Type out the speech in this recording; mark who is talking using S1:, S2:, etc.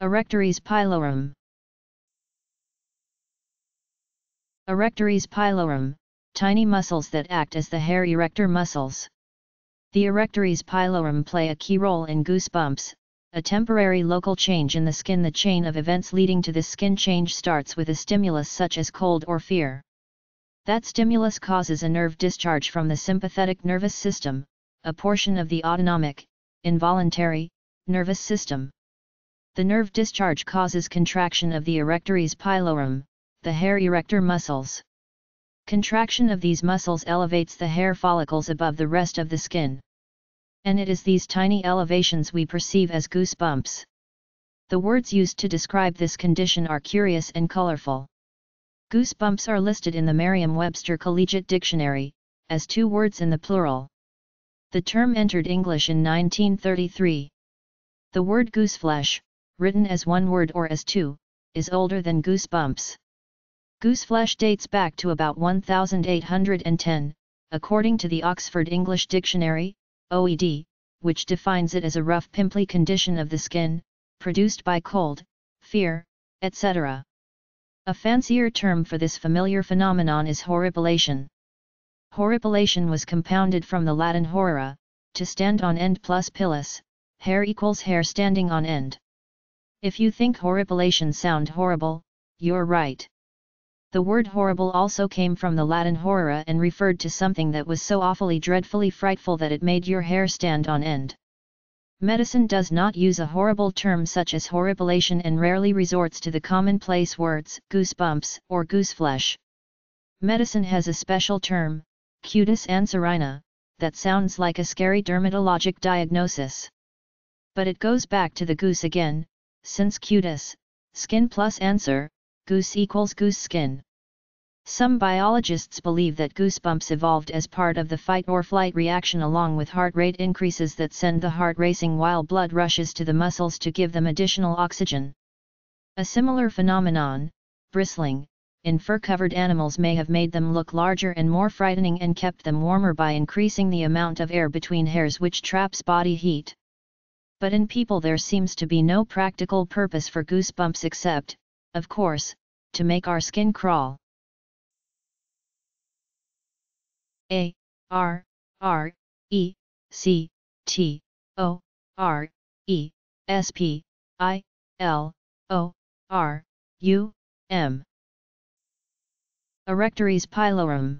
S1: Arrectores pilorum Arrectores pilorum, tiny muscles that act as the hair erector muscles. The arrectores pilorum play a key role in goosebumps, a temporary local change in the skin. The chain of events leading to this skin change starts with a stimulus such as cold or fear. That stimulus causes a nerve discharge from the sympathetic nervous system, a portion of the autonomic, involuntary, nervous system. The nerve discharge causes contraction of the arrectores pilorum, the hair erector muscles. Contraction of these muscles elevates the hair follicles above the rest of the skin. And it is these tiny elevations we perceive as goosebumps. The words used to describe this condition are curious and colorful. Goosebumps are listed in the Merriam-Webster Collegiate Dictionary, as two words in the plural. The term entered English in 1933. The word gooseflesh, written as one word or as two, is older than goosebumps. Gooseflesh dates back to about 1810, according to the Oxford English Dictionary, OED, which defines it as a rough pimply condition of the skin, produced by cold, fear, etc. A fancier term for this familiar phenomenon is horripilation. Horripilation was compounded from the Latin horrere, to stand on end plus pilus, hair equals hair standing on end. If you think horripilation sound horrible, you're right. The word horrible also came from the Latin horrere and referred to something that was so awfully dreadfully frightful that it made your hair stand on end. Medicine does not use a horrible term such as horripilation and rarely resorts to the commonplace words goosebumps or gooseflesh. Medicine has a special term, cutis anserina, that sounds like a scary dermatologic diagnosis. But it goes back to the goose again, since cutis, skin plus anser, goose equals goose skin. Some biologists believe that goosebumps evolved as part of the fight or flight reaction along with heart rate increases that send the heart racing while blood rushes to the muscles to give them additional oxygen. A similar phenomenon, bristling, in fur-covered animals may have made them look larger and more frightening and kept them warmer by increasing the amount of air between hairs which traps body heat. But in people there seems to be no practical purpose for goosebumps except, of course, to make our skin crawl. A R R E C T O R E S P I L O R U M Arrectores pilorum